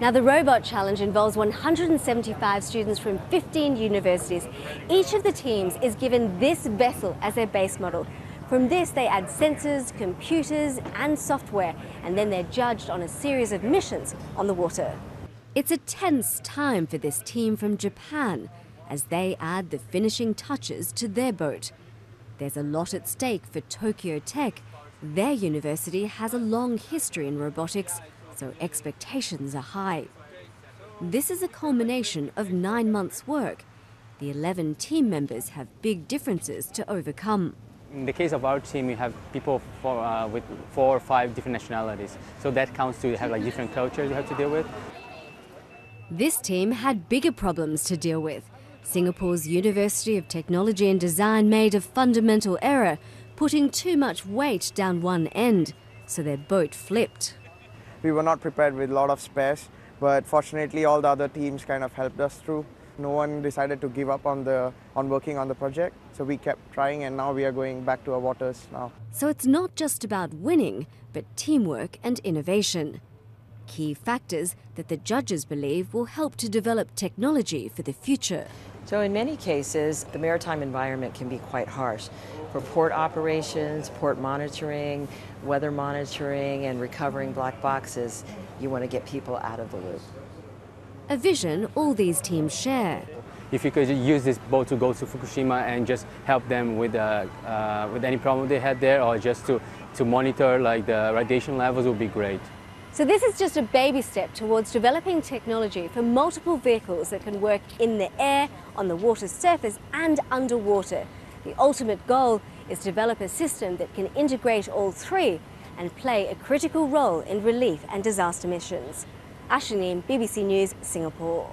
Now, the Robot Challenge involves 175 students from 15 universities. Each of the teams is given this vessel as their base model. From this, they add sensors, computers, and software, and then they're judged on a series of missions on the water. It's a tense time for this team from Japan as they add the finishing touches to their boat. There's a lot at stake for Tokyo Tech. Their university has a long history in robotics, so expectations are high. This is a culmination of nine months' work. The 11 team members have big differences to overcome. In the case of our team, we have people for, uh, with four or five different nationalities. So that counts to have like different cultures you have to deal with. This team had bigger problems to deal with. Singapore's University of Technology and Design made a fundamental error, putting too much weight down one end, so their boat flipped. We were not prepared with a lot of spares, but fortunately all the other teams kind of helped us through. No one decided to give up on, the, on working on the project, so we kept trying and now we are going back to our waters now. So it's not just about winning, but teamwork and innovation. Key factors that the judges believe will help to develop technology for the future. So in many cases, the maritime environment can be quite harsh. For port operations, port monitoring, weather monitoring, and recovering black boxes, you want to get people out of the loop. A vision all these teams share. If you could use this boat to go to Fukushima and just help them with, uh, uh, with any problem they had there or just to, to monitor like the radiation levels would be great. So this is just a baby step towards developing technology for multiple vehicles that can work in the air, on the water's surface and underwater. The ultimate goal is to develop a system that can integrate all three and play a critical role in relief and disaster missions. Ashley BBC News, Singapore.